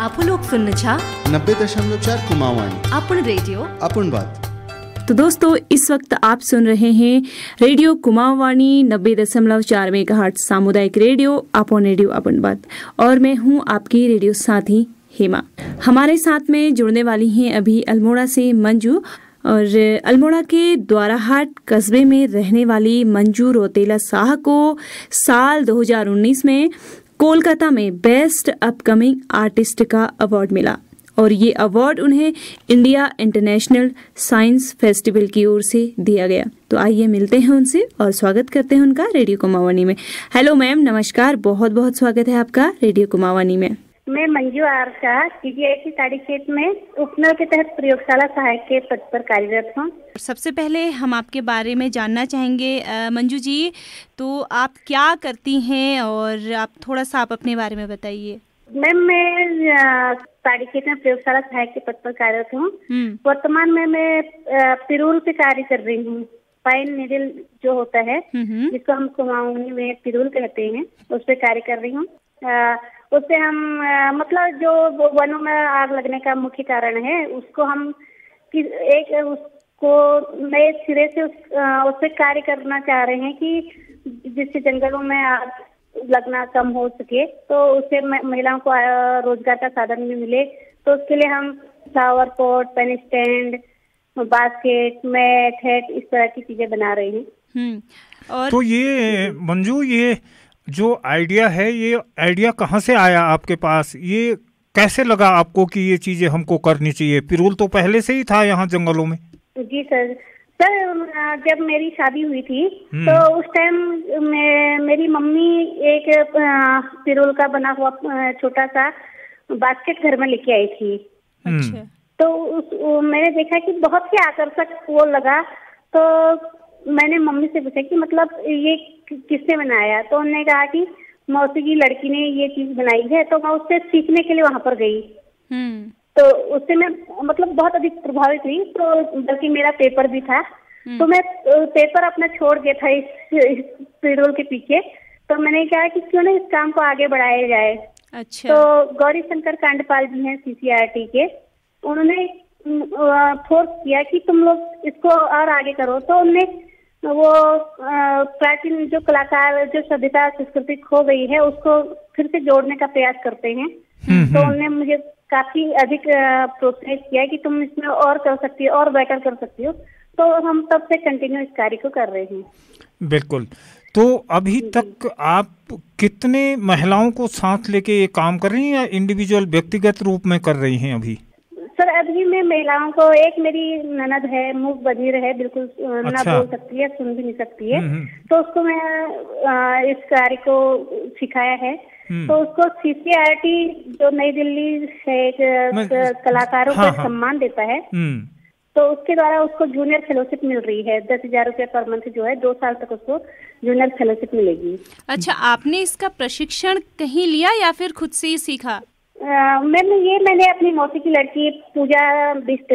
आप लोग सुन छा। नब्बे दशमलव चार अपन रेडियो। अपन बात। तो दोस्तों इस वक्त आप सुन रहे हैं रेडियो कुमावाणी नब्बे दशमलव चार मेगा सामुदायिक रेडियो अपन रेडियो अपन बात। और मैं हूँ आपकी रेडियो साथी हेमा। हमारे साथ में जुड़ने वाली हैं अभी अल्मोड़ा से मंजू। और अल्मोड़ा के द्वाराहाट कस्बे में रहने वाली मंजू रोतेला शाह को साल 2019 में कोलकाता में बेस्ट अपकमिंग आर्टिस्ट का अवार्ड मिला और ये अवार्ड उन्हें इंडिया इंटरनेशनल साइंस फेस्टिवल की ओर से दिया गया। तो आइए मिलते हैं उनसे और स्वागत करते हैं उनका रेडियो कुमावानी में। हेलो मैम, नमस्कार बहुत बहुत स्वागत है आपका रेडियो कुमावानी में। मैं मंजू आर शाह सीजीआईसी साड़ी खेत में उपनल के तहत प्रयोगशाला सहायक के पद पर कार्यरत हूँ। सबसे पहले हम आपके बारे में जानना चाहेंगे मंजू जी तो आप क्या करती हैं और आप थोड़ा सा आप अपने बारे में बताइए। मैम मैं साड़ी खेत में प्रयोगशाला सहायक के पद पर कार्यरत हूँ। हम्म। वर्तमान में मैं पिरूल पे कार्य कर रही हूँ। पाइन निडिल जो होता है हम्म। जिसको हम कुमाऊनी में पिरूल कहते हैं उस पर कार्य कर रही हूँ। उससे हम मतलब जो वनों में आग लगने का मुख्य कारण है उसको हम एक उसको नए सिरे से उस, उस पर कार्य करना चाह रहे हैं कि जिससे जंगलों में आग लगना कम हो सके तो उससे महिलाओं को रोज़गार का साधन भी मिले। तो उसके लिए हम flower pot pen stand basket mat hat इस तरह की चीज़ें बना रहे हैं। हम्म, और तो ये मंजू ये जो आइडिया है ये आइडिया कहाँ से आया आपके पास? ये कैसे लगा आपको कि ये चीज़ें हमको करनी चाहिए? पिरूल तो पहले से ही था यहाँ जंगलों में। जी सर। सर जब मेरी शादी हुई थी हम्म। तो उस टाइम में मेरी मम्मी एक पिरूल का बना हुआ छोटा सा बास्केट घर में लेके आई थी। अच्छा। तो उस मैंने देखा कि बहुत ही आकर्षक वो लगा। तो मैंने मम्मी से पूछा कि मतलब ये किसने बनाया? तो उन्होंने कहा कि मौसी की लड़की ने ये चीज़ बनाई है तो मैं उससे सीखने के लिए वहाँ पर गई। हम्म। तो उससे मैं मतलब बहुत अधिक प्रभावित हुई तो बल्कि मेरा पेपर भी था। हम्म। तो मैं पेपर अपना छोड़ गया था इस पेरोल के पीछे। तो मैंने कहा कि क्यों ना इस काम को आगे बढ़ाया जाए। अच्छा। तो गौरी शंकर कांडपाल जी हैं सीसीआरटी के। उन्होंने फोर्स किया कि तुम लोग इसको और आगे करो। तो उन्होंने वो प्राचीन जो कलाकार जो सभ्यता संस्कृति खो गई है उसको फिर से जोड़ने का प्रयास करते हैं। हम्म, तो हम्म। उन्होंने मुझे काफ़ी अधिक प्रोत्साहित किया कि तुम इसमें और कर सकती हो और बेटर कर सकती हो। तो हम तब से कंटिन्यू इस कार्य को कर रहे हैं। बिल्कुल। तो अभी तक आप कितने महिलाओं को साथ लेके ये काम कर रही हैं या इंडिविजुअल व्यक्तिगत रूप में कर रही हैं अभी? सर अभी मैं महिलाओं को एक मेरी ननद है मुख बधिर है बिल्कुल अच्छा। ना। बोल सकती है सुन भी नहीं सकती है हम्म, हम्म। तो उसको मैं आ, इस कार्य को सिखाया है हम्म। तो उसको सीसीआरटी जो नई दिल्ली से एक कलाकारों हाँ, को हाँ। सम्मान देता है तो उसके द्वारा उसको जूनियर फेलोशिप मिल रही है दस हज़ार रूपए पर मंथ जो है दो साल तक उसको जूनियर फेलोशिप मिलेगी अच्छा आपने इसका प्रशिक्षण कहीं लिया या फिर खुद से ही सीखा मैम ये मैंने अपनी मौसी की लड़की पूजा बिस्ट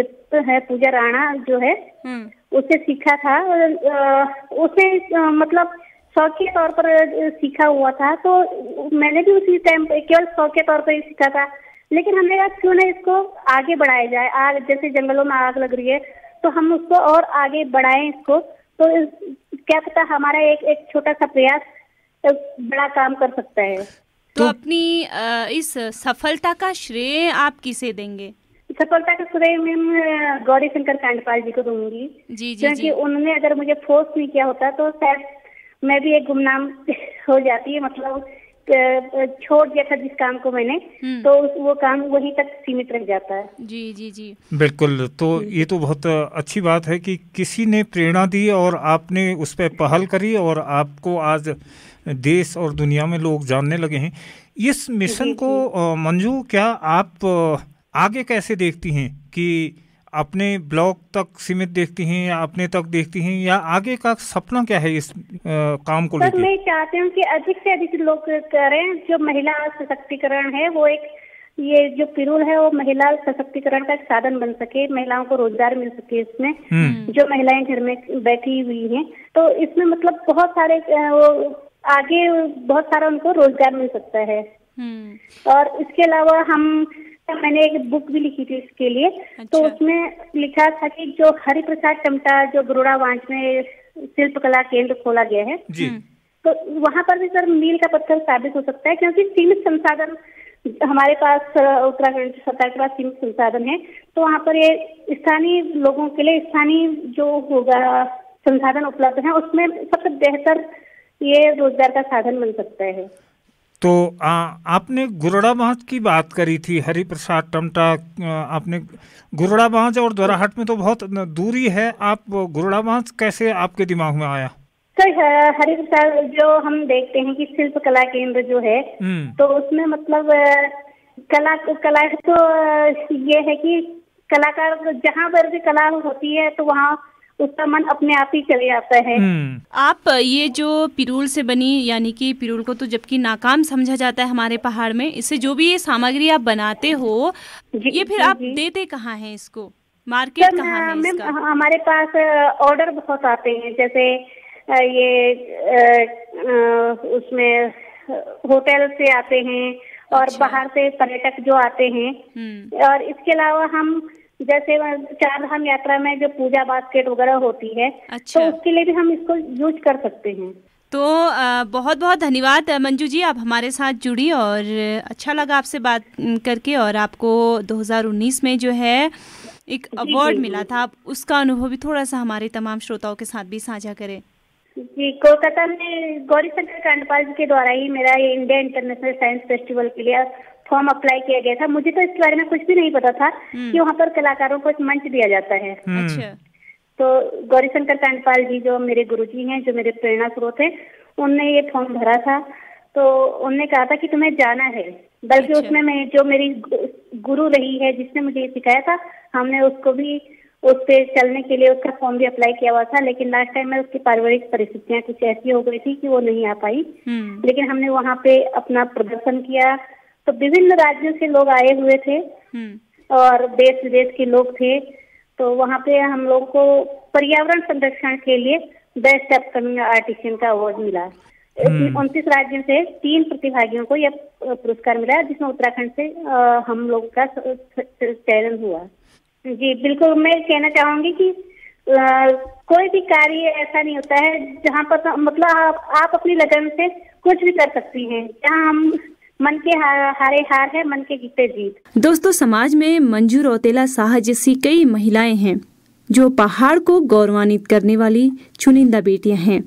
है पूजा राणा जो है हम्म। उससे सीखा था उसने मतलब शौक के तौर पर सीखा हुआ था। तो मैंने भी उसी टाइम केवल शौक के तौर पर ही सीखा था। लेकिन हमने कहा क्यों ना इसको आगे बढ़ाया जाए? आग जैसे जंगलों में आग लग रही है तो हम उसको और आगे बढ़ाएँ इसको। तो इस, क्या पता हमारा एक एक छोटा सा प्रयास बड़ा काम कर सकता है। तो अपनी इस सफलता का श्रेय आप किसे देंगे? सफलता का श्रेय मैम गौरी शंकर कांडपाल जी को दूँगी। जी जी क्योंकि उन्होंने अगर मुझे फोर्स नहीं किया होता तो शायद मैं भी एक गुमनाम हो जाती है मतलब छोड़ दिया था जिस काम को मैंने हम्म। तो वो काम वहीं तक सीमित रह जाता है। जी जी जी। बिल्कुल तो ये तो बहुत अच्छी बात है कि किसी ने प्रेरणा दी और आपने उस पर पहल करी और आपको आज देश और दुनिया में लोग जानने लगे हैं। इस मिशन को मंजू क्या आप आगे कैसे देखती हैं कि अपने ब्लॉक तक सीमित देखती हैं या अपने तक देखती हैं या आगे का सपना क्या है इस अ, काम को लेकर मैं चाहती हूँ कि अधिक से अधिक लोग करें जो महिला सशक्तिकरण है वो एक ये जो पिरूल है वो महिला सशक्तिकरण का एक साधन बन सके महिलाओं को रोज़गार मिल सके इसमें हम्म। जो महिलाएँ घर में बैठी हुई हैं। तो इसमें मतलब बहुत सारे वो आगे बहुत सारा उनको रोज़गार मिल सकता है। हम्म। और इसके अलावा हम मैंने एक बुक भी लिखी थी इसके लिए अच्छा। तो अच्छा। उसमें लिखा था कि जो हरि प्रसाद टमटा जो बरोड़ा वांच में शिल्प कला केंद्र खोला गया है जी तो वहाँ पर भी सर मील का पत्थर साबित हो सकता है क्योंकि सीमित संसाधन हमारे पास उत्तराखंड सरकार के पास सीमित संसाधन है तो वहाँ पर ये स्थानीय लोगों के लिए स्थानीय जो होगा संसाधन उपलब्ध है उसमें सबसे बेहतर ये रोज़गार का साधन बन सकता है तो आ, आपने गुरड़ा बाँध की बात करी थी हरि प्रसाद टमटा आपने गुरड़ा बाँध और द्वाराहट में तो बहुत दूरी है आप गुरड़ा बाँध कैसे आपके दिमाग में आया? सर ह- हरि प्रसाद जो हम देखते हैं कि शिल्प कला केंद्र जो है हम्म। तो उसमें मतलब कला कला तो ये है कि कलाकार जहाँ पर भी कला होती है तो वहाँ उसका मन अपने आप ही चले जाता है। हम्म। आप ये जो पिरूल से बनी यानी कि पिरूल को तो जबकि नाकाम समझा जाता है हमारे पहाड़ में इससे जो भी ये सामग्री आप बनाते हो जी, ये फिर जी, आप जी। देते कहाँ हैं इसको? मार्केट कहाँ है इसका? हमारे पास ऑर्डर बहुत आते हैं जैसे ये उसमें होटल से आते हैं और अच्छा। बाहर से पर्यटक जो आते हैं हम्म। और इसके अलावा हम जैसे चार धाम यात्रा में जो पूजा बास्केट वगैरह होती है अच्छा। तो उसके लिए भी हम इसको यूज़ कर सकते हैं। तो बहुत बहुत धन्यवाद मंजू जी आप हमारे साथ जुड़ी और अच्छा लगा आपसे बात करके और आपको 2019 में जो है एक अवार्ड मिला था। आप उसका अनुभव भी थोड़ा सा हमारे तमाम श्रोताओं के साथ भी साझा करें। जी कोलकाता में गौरी शंकर कांडपाल जी के द्वारा ही मेरा ये इंडिया इंटरनेशनल साइंस फेस्टिवल के लिए फॉर्म अप्लाई किया गया था। मुझे तो इसके बारे में कुछ भी नहीं पता था कि वहाँ पर कलाकारों को एक मंच दिया जाता है। हम्म, अच्छा। तो गौरीशंकर कांडपाल जी जो मेरे गुरुजी हैं जो मेरे प्रेरणा स्रोत हैं उनने ये फॉर्म भरा था। तो उनने कहा था कि तुम्हें जाना है। बल्कि अच्छा। उसमें मैं जो मेरी गुरु रही है जिसने मुझे ये सिखाया था हमने उसको भी उस पर चलने के लिए उसका फॉर्म भी अप्लाई किया हुआ था। लेकिन लास्ट टाइम में उसकी पारिवारिक परिस्थितियाँ कुछ ऐसी हो गई थी कि वो नहीं आ पाई। हम्म। लेकिन हमने वहाँ पे अपना प्रदर्शन किया तो विभिन्न राज्यों से लोग आए हुए थे हम्म। और देश विदेश के लोग थे। तो वहाँ पे हम लोग को पर्यावरण संरक्षण के लिए बेस्ट अपकमिंग आर्टिशियन का अवार्ड मिला। उनतीस राज्यों से तीन प्रतिभागियों को यह पुरस्कार मिला जिसमें उत्तराखंड से हम लोग का चयन हुआ। जी बिल्कुल मैं कहना चाहूँगी कि अ, कोई भी कार्य ऐसा नहीं होता है जहाँ पर तो- मतलब आप, आप अपनी लगन से कुछ भी कर सकती हैं। जहाँ हम मन के हारे हार है मन के जीते जीत। दोस्तों समाज में मंजू रौतेला साह जैसी कई महिलाएँ हैं जो पहाड़ को गौरवान्वित करने वाली चुनिंदा बेटियाँ हैं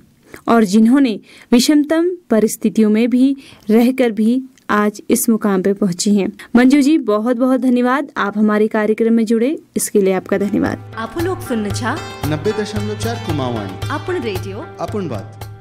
और जिन्होंने विषमतम परिस्थितियों में भी रहकर भी आज इस मुकाम पे पहुँची हैं। मंजू जी बहुत बहुत धन्यवाद। आप हमारे कार्यक्रम में जुड़े इसके लिए आपका धन्यवाद। आप लोग सुन्न छा नब्बे दशमलव चार कुमावाणी आपण रेडिओ आपण बात।